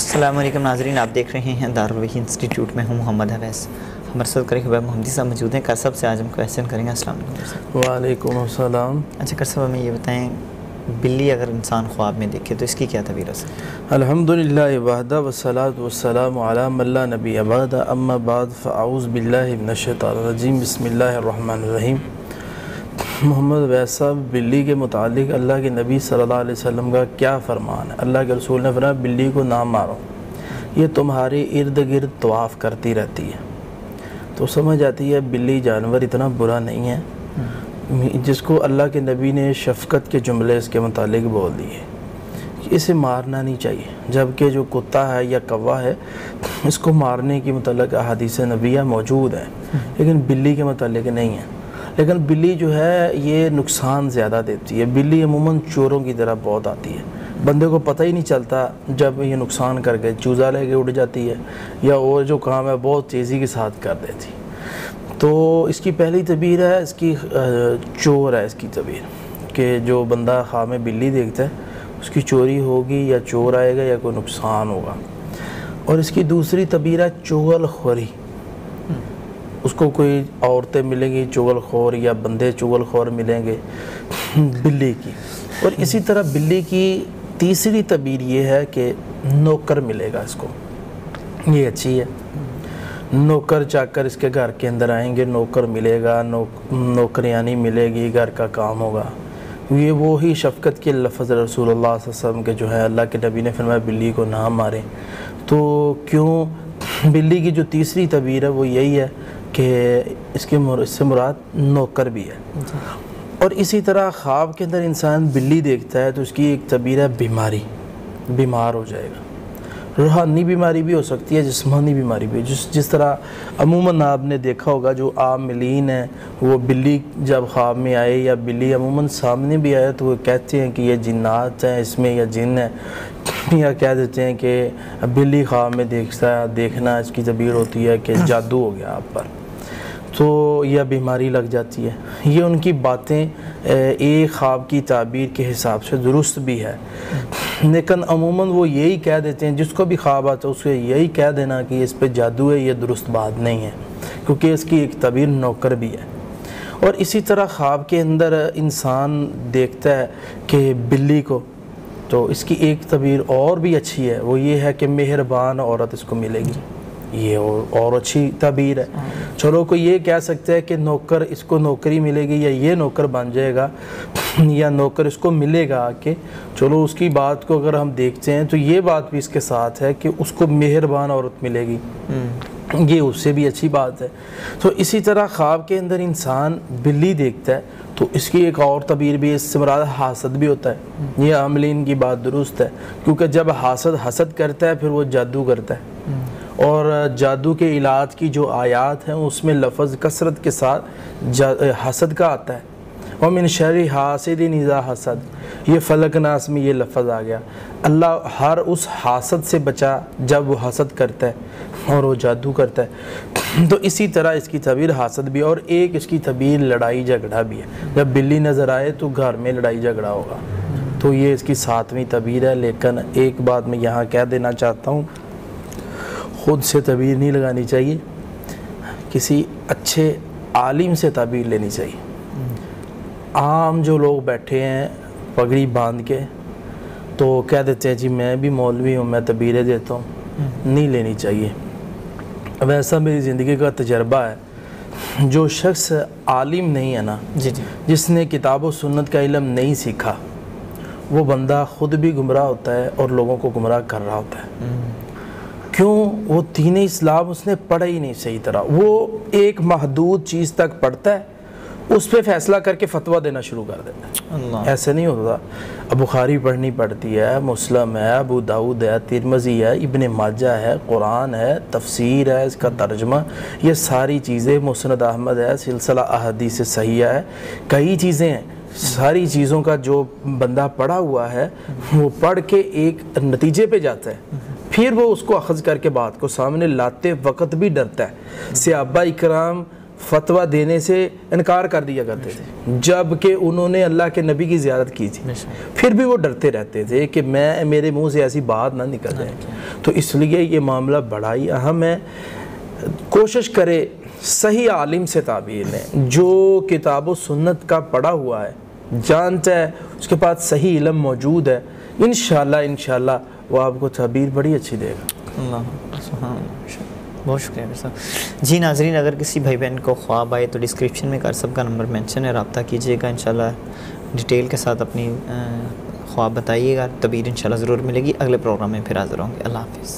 अस्सलाम वालेकुम नाजरीन आप देख रहे हैं दारुलवही इंस्टीट्यूट में हूँ मोहम्मद हवैस हमारे साथ करें हुआ मोहम्मदी साहब मौजूद हैं कर साहब से आज हम क्वेश्चन करेंगे अस्सलाम वालेकुम सर वालेकुम अस्सलाम अच्छा कर साहब हमें ये बताएं बिल्ली अगर इंसान ख्वाब में देखे तो इसकी क्या तबीर हो? सकती अल्हम्दुलिल्लाह वहदा वसलात वसलाम अला मल्ला नबी अबादा। अम्मा बाद फ़ाउज़ बिल्लाहि मिनश शैतानिर रजीम। बिस्मिल्लाहिर रहमानिर रहीम। मोहम्मद वैसा बिल्ली के मुतालिक अल्लाह के नबी सल्लल्लाहु अलैहि वसल्लम का क्या फरमान है? अल्लाह के रसूल ने फरमाया, बिल्ली को ना मारो। ये तुम्हारे इर्द गिर्द तवाफ़ करती रहती है। तो समझ आती है, बिल्ली जानवर इतना बुरा नहीं है। जिसको अल्लाह के नबी ने शफ़क़त के जुमले इसके मतलब बोल दिए। इसे मारना नहीं चाहिए, जबकि जो कुत्ता है या कौवा है, इसको मारने की मतलब अदीस नबिया मौजूद हैं, लेकिन बिल्ली के मतलब नहीं है। लेकिन बिल्ली जो है, ये नुकसान ज़्यादा देती है। बिल्ली अमूमन चोरों की तरह बहुत आती है। बंदे को पता ही नहीं चलता जब ये नुकसान करके चूज़ा लेके उड़ जाती है, या और जो काम है बहुत तेज़ी के साथ कर देती तो इसकी पहली तबीर है, इसकी चोर है इसकी तबीर, कि जो बंदा खा में बिल्ली देखता है, उसकी चोरी होगी, या चोर आएगा, या कोई नुकसान होगा। और इसकी दूसरी तबीर है चुगल खोरी उसको कोई औरतें मिलेंगी चुगल खोर या बंदे चुगल खोर मिलेंगे, बिल्ली की। और इसी तरह बिल्ली की तीसरी तबीर ये है कि नौकर मिलेगा इसको। ये अच्छी है। नौकर चाकर इसके घर के अंदर आएँगे, नौकर मिलेगा नौ नौकरियानी मिलेगी, घर का काम होगा। ये वो ही शफ़क़त के लफ्ज़ अलैहि वसल्लम के जो है, अल्लाह के नबी ने फरमाया, बिल्ली को ना मारें। तो क्यों? बिल्ली की जो तीसरी तबीर है, वो यही है कि इसके मुर- इससे मुराद नौकर भी है। और इसी तरह ख्वाब के अंदर इंसान बिल्ली देखता है तो उसकी एक तबीर है, बीमारी। बीमार हो जाएगा। रूहानी बीमारी भी हो सकती है, जिसमानी बीमारी भी जिस जिस तरह अमूमन आपने देखा होगा, जो आम मिलीन है, वो बिल्ली जब ख्वाब में आए या बिल्ली अमूमन सामने भी आए तो वो कहते हैं कि ये जिन्नात हैं, इसमें या जिन है। या कह देते हैं कि बिल्ली ख्वाब में देखता देखना इसकी तबीर होती है कि जादू हो गया आप पर। तो यह बीमारी लग जाती है। ये उनकी बातें एक ख्वाब की ताबीर के हिसाब से दुरुस्त भी है। लेकिन अमूमन वो यही कह देते हैं, जिसको भी ख्वाब आता है, उसे यही कह देना कि इस पे जादू है, ये दुरुस्त बात नहीं है, क्योंकि इसकी एक तबीर नौकर भी है। और इसी तरह ख्वाब के अंदर इंसान देखता है कि बिल्ली को तो इसकी एक तबीर और भी अच्छी है, वो ये है कि मेहरबान औरत इसको मिलेगी। ये और, और अच्छी तबीर है। चलो कोई ये कह सकता है कि नौकर इसको नौकरी मिलेगी या ये नौकर बन जाएगा या नौकर इसको मिलेगा आके। चलो उसकी बात को अगर हम देखते हैं तो ये बात भी इसके साथ है कि उसको मेहरबान औरत मिलेगी। ये उससे भी अच्छी बात है। तो इसी तरह ख्वाब के अंदर इंसान बिल्ली देखता है तो इसकी एक और तबीर भी इससे मुराद हासद भी होता है। ये आमलीन की बात दुरुस्त है क्योंकि जब हासद हसद करता है फिर वो जादू करता है। और जादू के इलाज की जो आयात हैं, उसमें लफ्ज़ कसरत के साथ हसद का आता है। और मिन शरी हासिद निज़ा हसद। ये फलक नास में ये लफ्ज़ आ गया। अल्लाह हर उस हासद से बचा जब वो हसद करता है और वो जादू करता है। तो इसी तरह इसकी तबीर हासद भी और एक इसकी तबीर लड़ाई झगड़ा भी है। जब बिल्ली नज़र आए तो घर में लड़ाई झगड़ा होगा। तो ये इसकी सातवीं तबीर है, लेकिन एक बात मैं यहाँ कह देना चाहता हूँ ख़ुद से तबीर नहीं लगानी चाहिए किसी अच्छे आलिम से तबीर लेनी चाहिए। आम जो लोग बैठे हैं पगड़ी बाँध के तो कह देते हैं जी मैं भी मौलवी हूँ मैं तबीरें देता हूँ। नहीं लेनी चाहिए। वैसा मेरी ज़िंदगी का तजर्बा है। जो शख्स आलिम नहीं है ना जी जी। जिसने किताब व सुन्नत का इलम नहीं सीखा वो बंदा ख़ुद भी गुमराह होता है और लोगों को गुमराह कर रहा होता है। क्यों वो तीन इस्लाम उसने पढ़ा ही नहीं सही तरह। वो एक महदूद चीज़ तक पढ़ता है उस पर फैसला करके फतवा देना शुरू कर देता है। ऐसे नहीं होता। अब बुखारी पढ़नी पड़ती है मुस्लिम है अबू दाऊद है तिरमजी है इबन माजा है कुरान है तफसीर है इसका तर्जमा ये सारी चीज़ें मुसनद अहमद है सिलसिला अहदीस सही है। कई चीज़ें हैं सारी चीज़ों का जो बंदा पढ़ा हुआ है वो पढ़ के एक नतीजे पे जाता है। फिर वो उसको अखज़ करके बात को सामने लाते वक्त भी डरता है। सियाबा इकराम फतवा देने से इनकार कर दिया करते थे, जबकि उन्होंने अल्लाह के नबी की ज़्यारत की थी। फिर भी वो डरते रहते थे कि मैं, मेरे मुँह से ऐसी बात ना निकल जाए। तो इसलिए ये मामला बड़ा ही अहम है। कोशिश करे सही आलिम से ताबीर लें। जो किताब सुन्नत का पढ़ा हुआ है, जानता है, उसके पास सही इलम मौजूद है। इन शाला वो आपको ताबीर बड़ी अच्छी देगा अल्लाह सुभान अल्लाह। बहुत शुक्रिया मेरे साहब जी नाजरीन अगर किसी भाई बहन को ख्वाब आए तो डिस्क्रिप्शन में कर सबका नंबर मेंशन है रब्ता कीजिएगा इंशाल्लाह डिटेल के साथ अपनी अ, ख्वाब बताइएगा तबीर इंशाल्लाह ज़रूर मिलेगी अगले प्रोग्राम में फिर हाजिर होंगे अल्लाह हाफिज़